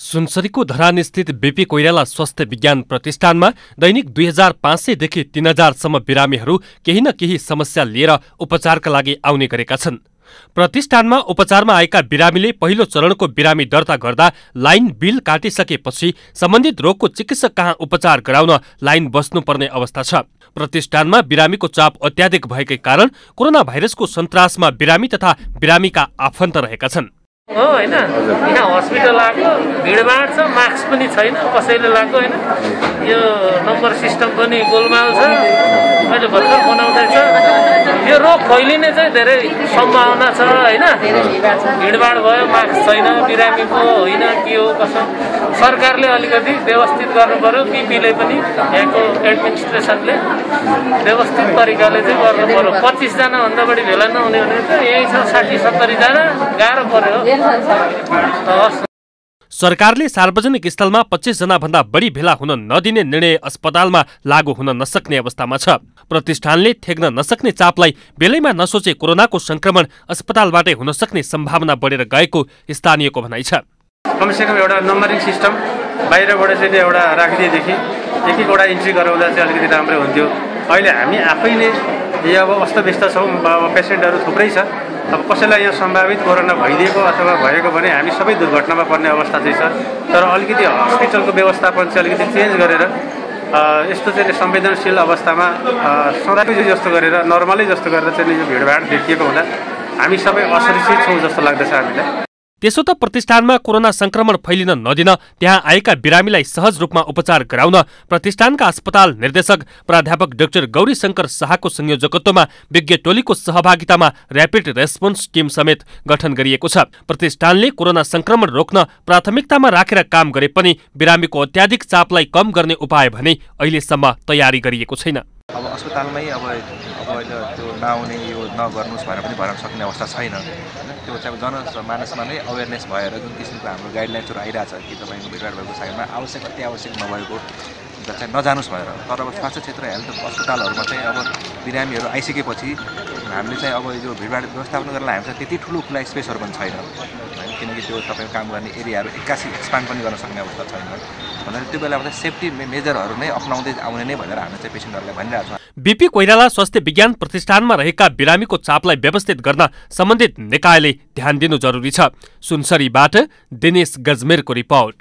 सुनसरीको धरानस्थित BP Koirala स्वास्थ्य विज्ञान प्रतिष्ठानमा दैनिक दुई हजार पाँच सयदेखि तीन हजारसम्म बिरामीहरू केही न केही समस्या लिएर उपचारका लागि आउने गरेका छन्। प्रतिष्ठानमा उपचारमा आएका बिरामीले पहिलो चरणको बिरामी दर्ता गर्दा लाइन बिल काटिसकेपछि सम्बन्धित रोगको चिकित्सक कहाँ उपचार गराउन लाइन बस्नुपर्ने अवस्था छ। प्रतिष्ठानमा बिरामीको चाप अत्याधिक भएकै कारण कोरोना भाइरसको सन्तासमा बिरामी तथा बिरामीका आफन्त रहेका छन्। हो होइन? यहाँ हस्पिटल आएको भिडभाड छ मास्क पनि छैन कसैले लगाएको होइन? यो नम्बर सिस्टम पनि गोलमाल छ। फैलिने चाहिँ धेरै सम्भावना छ होइन? भिडभाड भयो मास्क छैन बिरामीको होइन के हो कसो सरकारले अलिकति व्यवस्थित गर्नु पर्यो बिपीले पनि यहाँको एडमिनिस्ट्रेसनले व्यवस्थित तरिकाले चाहिँ गर्नु पर्यो। पच्चिसजनाभन्दा बढी भेला नहुने भने त यही छ साठी सत्तरीजना गाह्रो पर्यो। सरकारले सार्वजनिक स्थलमा पच्चिसजना भन्दा बढी भेला हुन नदिने निर्णय अस्पतालमा लागू हुन नसक्ने अवस्थामा छ। प्रतिष्ठानले थेग्न नसक्ने चापलाई बेलैमा नसोचे कोरोनाको संक्रमण अस्पतालबाटै हुन सक्ने सम्भावना बढेर गएको स्थानीयको भनाइ छ। कमसेकम एउटा नम्बरिङ सिस्टम बाहिरबाट चाहिँ एउटा राखिदिएदेखि एक एकवटा इन्ट्री गराउँदा चाहिँ अलिकति राम्रै हुन्थ्यो। अहिले हामी आफैले यहाँ अब अस्तव्यस्त छौँ। पेसेन्टहरू थुप्रै छ। अब कसैलाई यहाँ सम्भावित कोरोना भइदिएको अथवा भएको भने हामी सबै दुर्घटनामा पर्ने अवस्था चाहिँ छ। तर अलिकति हस्पिटलको व्यवस्थापन चाहिँ अलिकति चेन्ज गरेर यस्तो चाहिँ संवेदनशील अवस्थामा सधैँ जस्तो गरेर नर्मलै जस्तो गरेर चाहिँ यो भिडभाड देखिएको हुँदा हामी सबै असुरक्षित छौँ जस्तो लाग्दछ हामीलाई। त्यसो त प्रतिष्ठानमा कोरोना संक्रमण फैलिन नदिन त्यहाँ आएका बिरामीलाई सहज रूपमा उपचार गराउन प्रतिष्ठानका अस्पताल निर्देशक प्राध्यापक डाक्टर गौरी शङ्कर शाहको संयोजकत्वमा विज्ञ टोलीको सहभागितामा ऱ्यापिड रेस्पोन्स टिम समेत गठन गरिएको छ। प्रतिष्ठानले कोरोना संक्रमण रोक्न प्राथमिकतामा राखेर काम गरे पनि बिरामीको अत्याधिक चापलाई कम गर्ने उपाय भने अहिलेसम्म तयारी गरिएको छैन। अब अस्पतालमै अब अब अहिले त्यो नआउने यो नगर्नुहोस् भनेर पनि भन्न सक्ने अवस्था छैन। होइन त्यो चाहिँ जनमानसमा नै अवेरनेस भएर जुन किसिमको हाम्रो गाइडलाइन्सहरू आइरहेछ कि तपाईँको भिडभाड भएको साइडमा आवश्यक अति आवश्यक नभएको चाहिँ नजानुहोस् भनेर। तर अब स्वास्थ्य क्षेत्र हेल्थ अस्पतालहरूमा चाहिँ अब बिरामीहरू आइसकेपछि हामीले चाहिँ अब यो भिडभाड व्यवस्थापन गर्नलाई हामीसँग त्यति ठुलो खुला स्पेसहरू पनि छैन। होइन किनकि त्यो तपाईँको काम गर्ने एरियाहरू एक्कासी एक्सपान्ड पनि गर्न सक्ने अवस्था छैन। भनेर त्यो बेलामा चाहिँ सेफ्टी मेजरहरू नै अप्नाउँदै आउने नै भनेर हामी चाहिँ पेसेन्टहरूलाई भनिरहेको छ। बिपी कोइराला स्वास्थ्य विज्ञान प्रतिष्ठानमा रहेका बिरामीको चापलाई व्यवस्थित गर्न सम्बन्धित निकायले ध्यान दिनु जरुरी छ। सुनसरीबाट दिनेश गजमेरको रिपोर्ट।